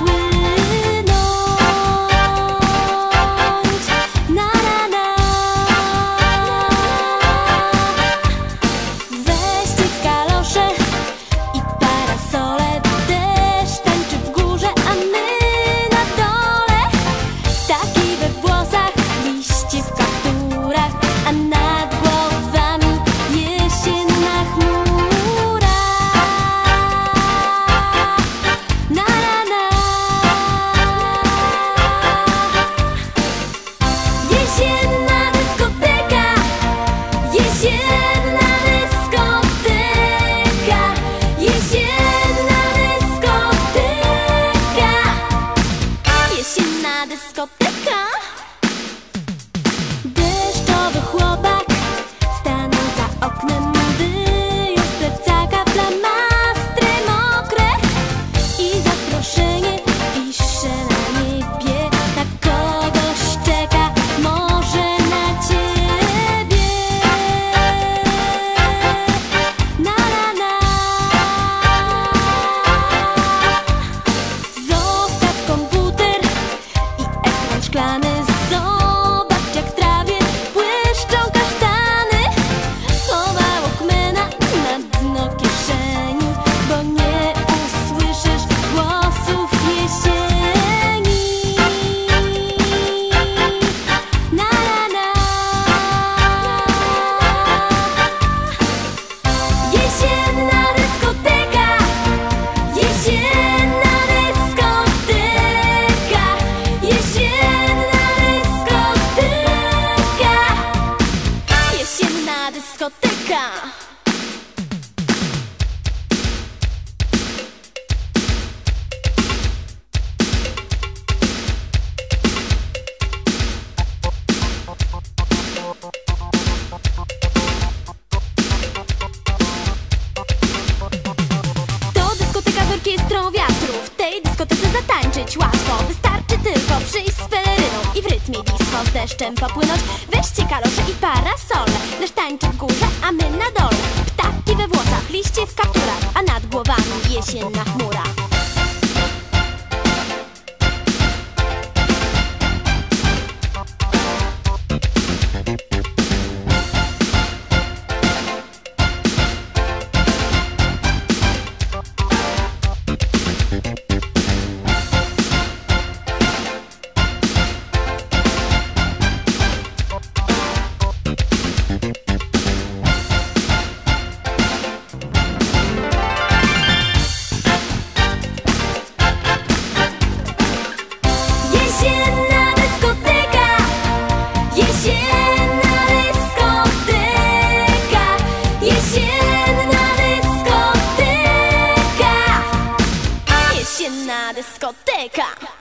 with discoteca discoteca. Zatańczyć łatwo. Wystarczy tylko przyjść z peleryną I w rytmie disco z deszczem popłynąć. Weźcie kalosze i parasole Leż tańczy w górze, a my na dole. Ptaki we włosach, liście w kapturach A nad głowami jesienna chmura discoteca.